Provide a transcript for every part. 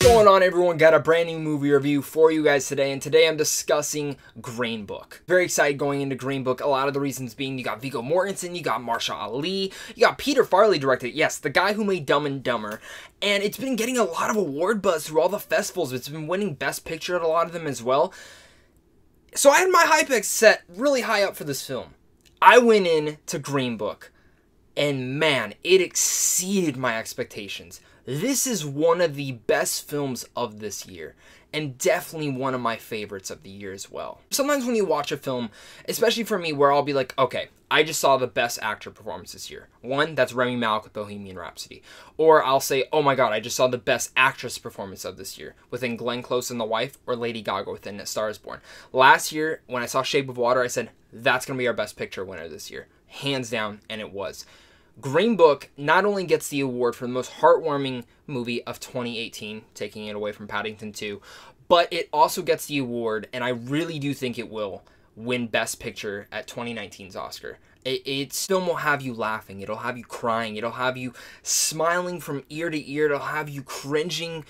going on everyone? Got a brand new movie review for you guys today and today I'm discussing Green Book. Very excited going into Green Book. A lot of the reasons being you got Viggo Mortensen, you got Mahershala Ali, you got Peter Farrelly directed. Yes, the guy who made Dumb and Dumber. And it's been getting a lot of award buzz through all the festivals. It's been winning Best Picture at a lot of them as well. So I had my hype set really high up for this film. I went in to Green Book and man, it exceeded my expectations. This is one of the best films of this year, and definitely one of my favorites of the year as well. Sometimes when you watch a film, especially for me, where I'll be like, okay, I just saw the best actor performance this year. One, that's Rami Malek with Bohemian Rhapsody. Or I'll say, oh my god, I just saw the best actress performance of this year within Glenn Close and The Wife or Lady Gaga within A Star is Born. Last year, when I saw Shape of Water, I said, that's going to be our best picture winner this year. Hands down, and it was. Green Book not only gets the award for the most heartwarming movie of 2018, taking it away from Paddington 2, but it also gets the award, and I really do think it will win Best Picture at 2019's Oscar. It, its film will have you laughing. It'll have you crying. It'll have you smiling from ear to ear. It'll have you cringing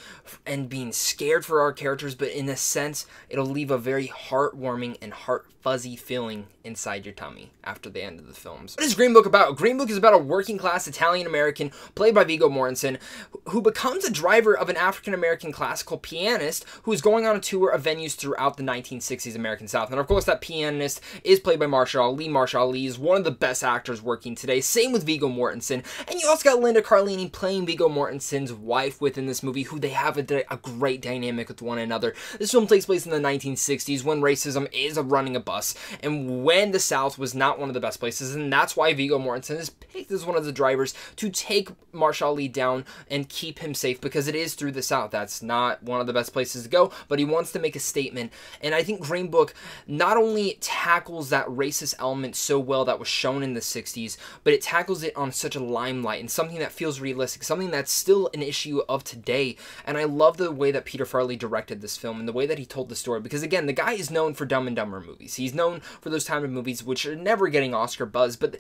and being scared for our characters, but in a sense, it'll leave a very heartwarming and heart fuzzy feeling inside your tummy after the end of the films. What is Green Book about? Green Book is about a working class Italian American played by Viggo Mortensen who becomes a driver of an African American classical pianist who is going on a tour of venues throughout the 1960s American South. And of course, that pianist is played by Mahershala Ali. Mahershala Ali is one of the best actors working today. Same with Viggo Mortensen. And you also got Linda Cardellini playing Viggo Mortensen's wife within this movie, who they have a, a great dynamic with one another. This film takes place in the 1960s when racism is running a bus and when the South was not one of the best places. And that's why Viggo Mortensen is picked as one of the drivers to take Mahershala Ali down and keep him safe because it is through the South. That's not one of the best places to go, but he wants to make a statement. And I think Green Book not only tackles that racist element so well that was shown in the 60s, but it tackles it on such a limelight and something that feels realistic, something that's still an issue of today. And I love the way that Peter Farrelly directed this film and the way that he told the story because, again, the guy is known for Dumb and Dumber movies. He's known for those of movies which are never getting Oscar buzz, but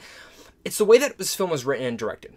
it's the way that this film was written and directed.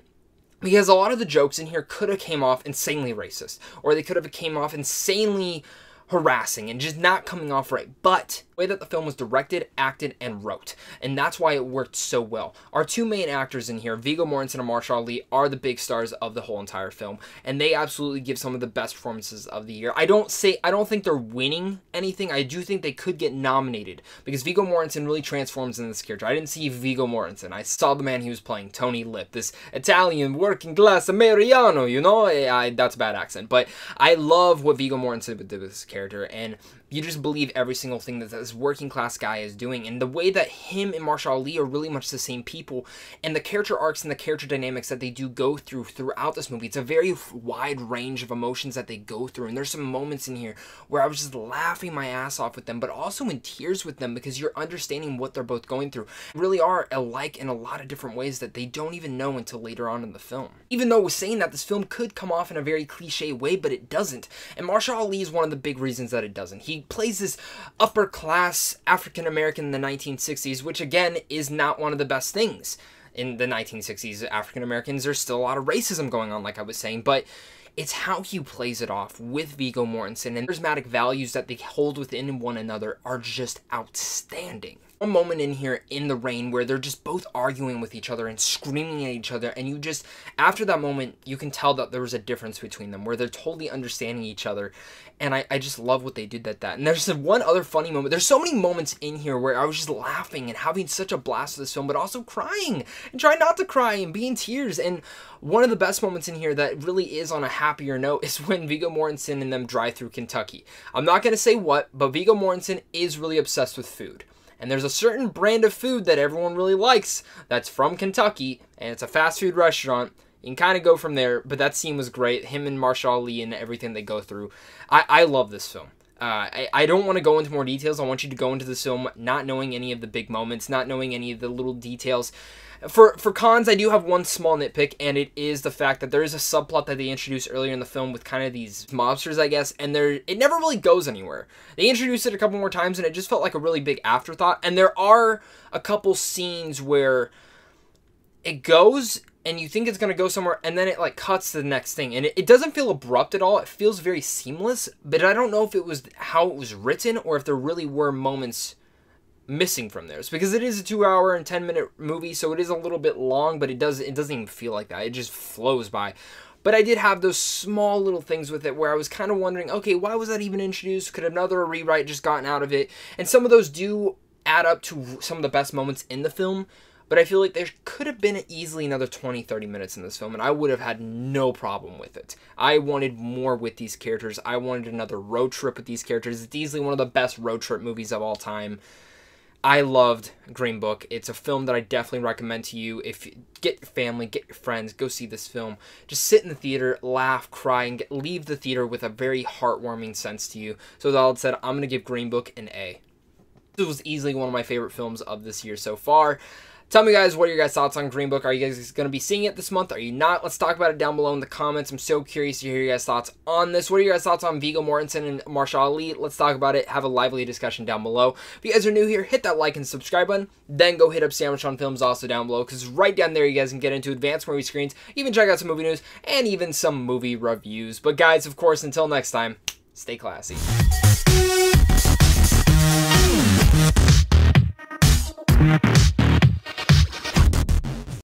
Because a lot of the jokes in here could have came off insanely racist or they could have came off insanely harassing and just not coming off right. But way that the film was directed, acted, and wrote. And that's why it worked so well. Our two main actors in here, Viggo Mortensen and Mahershala Ali, are the big stars of the whole entire film. And they absolutely give some of the best performances of the year. I don't say I don't think they're winning anything. I do think they could get nominated because Viggo Mortensen really transforms in this character. I didn't see Viggo Mortensen. I saw the man he was playing, Tony Lip, this Italian working class Americano, you know? I, that's a bad accent. But I love what Viggo Mortensen did with this character. And you just believe every single thing that this working class guy is doing. And the way that him and Mahershala Ali are really much the same people, and the character arcs and the character dynamics that they do go through throughout this movie, it's a very wide range of emotions that they go through. And there's some moments in here where I was just laughing my ass off with them, but also in tears with them because you're understanding what they're both going through. really are alike in a lot of different ways that they don't even know until later on in the film. Even though was saying that this film could come off in a very cliche way, but it doesn't. And Mahershala Ali is one of the big reasons that it doesn't. He plays this upper class African American in the 1960s, which again is not one of the best things in the 1960s. African Americans, there's still a lot of racism going on, like I was saying, but it's how he plays it off with Viggo Mortensen and charismatic values that they hold within one another are just outstanding moment in here in the rain where they're just both arguing with each other and screaming at each other and you just after that moment you can tell that there was a difference between them where they're totally understanding each other and I, I just love what they did at that. And there's one other funny moment. There's so many moments in here where I was just laughing and having such a blast with this film but also crying. And trying not to cry and be in tears. And one of the best moments in here that really is on a happier note is when Viggo Mortensen and them drive through Kentucky. I'm not going to say what but Viggo Mortensen is really obsessed with food and there's a certain brand of food that everyone really likes that's from Kentucky, and it's a fast food restaurant. You can kind of go from there, but that scene was great. Him and Mahershala Ali and everything they go through. I, I love this film. Uh, I, I don't want to go into more details. I want you to go into this film not knowing any of the big moments, not knowing any of the little details. For for cons, I do have one small nitpick, and it is the fact that there is a subplot that they introduced earlier in the film with kind of these mobsters, I guess, and there it never really goes anywhere. They introduced it a couple more times, and it just felt like a really big afterthought. And there are a couple scenes where it goes and you think it's going to go somewhere and then it like cuts to the next thing. And it, it, doesn't feel abrupt at all. It feels very seamless but i don't know if it was how it was written or if there really were moments missing from theirs because it is a two hour and 10 minute movie so it is a little bit long but it does it doesn't even feel like that. It just flows by. But i did have those small little things with it where i was kind of wondering okay why was that even introduced? Could another rewrite just gotten out of it? And some of those do add up to some of the best moments in the film but I feel like there could have been easily another 20, 30 minutes in this film, and I would have had no problem with it. I wanted more with these characters. I wanted another road trip with these characters. It's easily one of the best road trip movies of all time. I loved Green Book. It's a film that I definitely recommend to you. If you get your family, get your friends, go see this film. Just sit in the theater, laugh, cry, and get, leave the theater with a very heartwarming sense to you. So with all that said, I'm gonna give Green Book an A. This was easily one of my favorite films of this year so far. Tell me, guys, what are your guys' thoughts on Green Book? Are you guys going to be seeing it this month? Are you not? Let's talk about it down below in the comments. I'm so curious to hear your guys' thoughts on this. What are your guys' thoughts on Viggo Mortensen and Mahershala Ali? Let's talk about it. Have a lively discussion down below. If you guys are new here, hit that like and subscribe button. Then go hit up Sandwich on Films also down below because right down there you guys can get into advanced movie screens, even check out some movie news, and even some movie reviews. But guys, of course, until next time, stay classy.